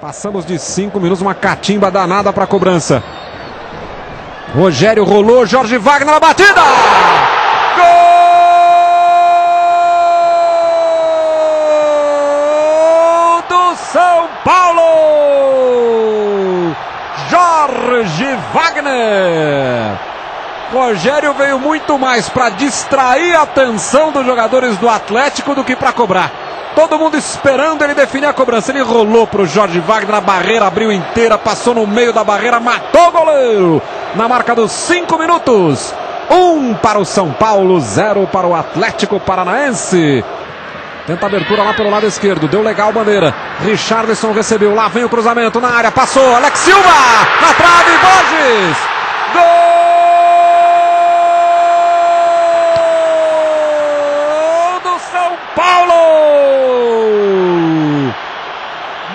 Passamos de cinco minutos, uma catimba danada para a cobrança. Rogério rolou, Jorge Wagner na batida! Gol do São Paulo! Jorge Wagner! Rogério veio muito mais para distrair a atenção dos jogadores do Atlético do que para cobrar. Todo mundo esperando ele definir a cobrança. Ele rolou para o Jorge Wagner, a barreira abriu inteira, passou no meio da barreira, matou o goleiro. Na marca dos cinco minutos. Um para o São Paulo, zero para o Atlético Paranaense. Tenta abertura lá pelo lado esquerdo. Deu legal bandeira. Richardson recebeu. Lá vem o cruzamento na área. Passou. Alex Silva. Na trave. Borges. Gol do São Paulo.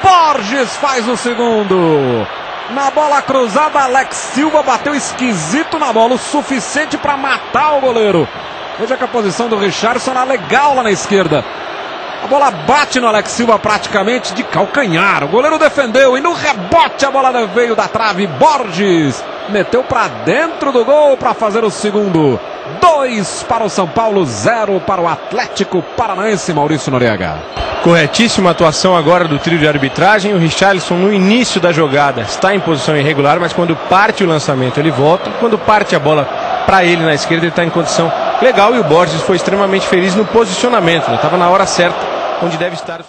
Borges faz o segundo. Na bola cruzada, Alex Silva bateu esquisito na bola, o suficiente para matar o goleiro. Veja que a posição do Richardson era legal lá na esquerda. A bola bate no Alex Silva praticamente de calcanhar. O goleiro defendeu e no rebote a bola veio da trave. Borges meteu para dentro do gol para fazer o segundo. Dois para o São Paulo, zero para o Atlético Paranaense. Maurício Noriega. Corretíssima atuação agora do trio de arbitragem. O Richarlison no início da jogada está em posição irregular, mas quando parte o lançamento ele volta. Quando parte a bola para ele na esquerda ele está em condição legal e o Borges foi extremamente feliz no posicionamento. Estava na hora certa onde deve estar.